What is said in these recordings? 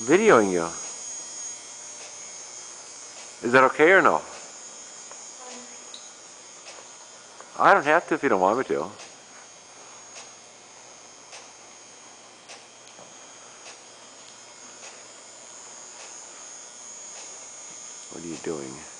videoing you. Is that okay or no? I don't have to if you don't want me to. What are you doing?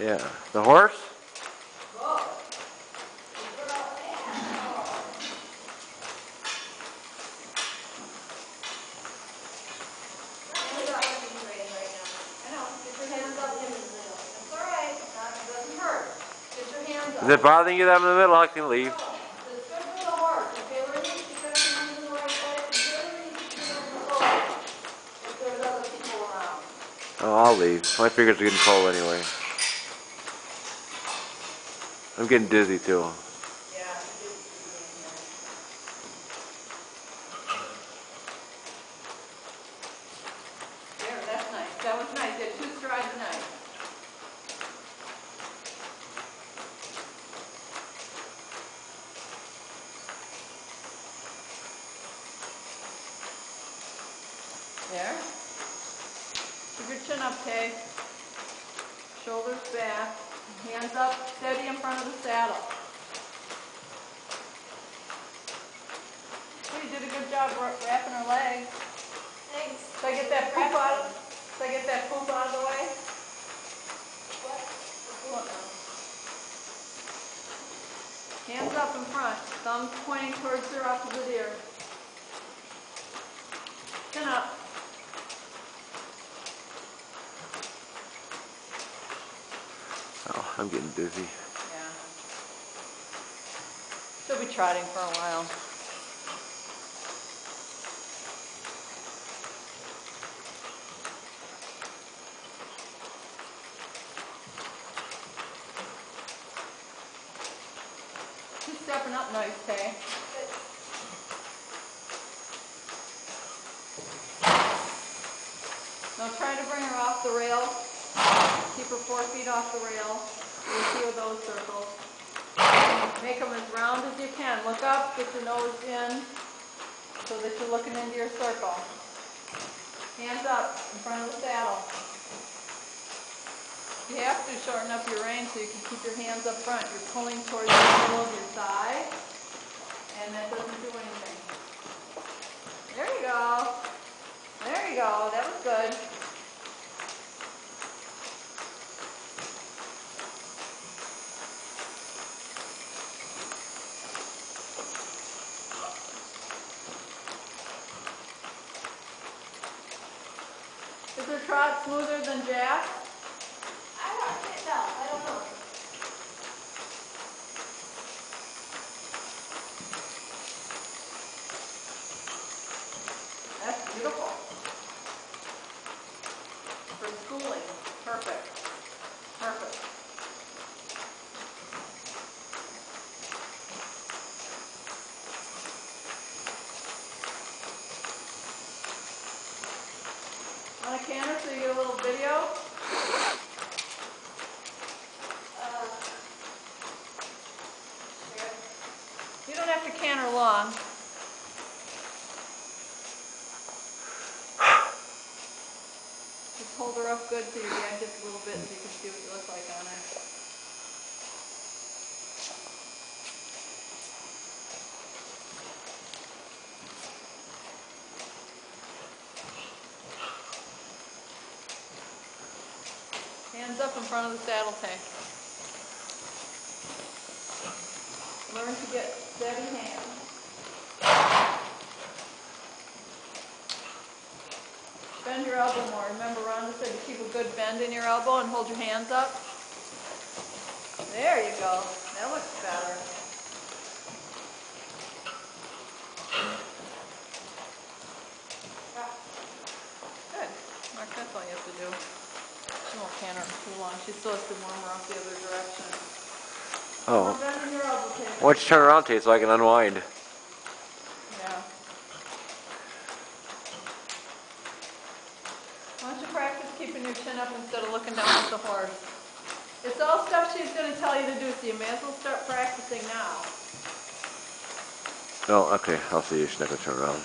your The horse? Is it bothering you that I'm in the middle? I can leave. Oh, I'll leave. My fingers are getting cold anyway. I'm getting dizzy too. There. Keep your chin up, Kay. Shoulders back. Hands up, steady in front of the saddle. You did a good job wrapping her legs. Thanks. Did I get that poop out of, did I get that poop out of the way? What? Hands up in front, thumbs pointing towards your opposite ear. Chin up. Oh, I'm getting dizzy. Yeah. She'll be trotting for a while. She's stepping up nice, Tay. Now try to bring her off the rail. Keep her four feet off the rail. You'll see those circles. Make them as round as you can. Look up, get your nose in, so that you're looking into your circle. Hands up in front of the saddle. You have to shorten up your rein so you can keep your hands up front. You're pulling towards the middle of your thigh, and that doesn't do anything. There you go. There you go. That was good. Trot smoother than Jack? I don't, I can't tell, I don't know. That's beautiful. For schooling, perfect. Perfect. On a camera so you get a little video? Uh, Sure. on. Just hold her up good so your dad gets a little bit so you can see what you look like on her. Up in front of the saddle tank. Learn to get steady hands. Bend your elbow more. Remember Rhonda said to keep a good bend in your elbow and hold your hands up. There you go. That looks better. Good. Mark, that's all you have to do. She won't can her She's supposed to warm up the other direction. Oh. Bend in your elbow, Taylor. Why don't you turn around, Tate, so I can unwind? Yeah. Why don't you practice keeping your chin up instead of looking down at the horse? It's all stuff she's gonna tell you to do, so you may as well start practicing now. Oh, okay. I'll see you. She's not gonna turn around.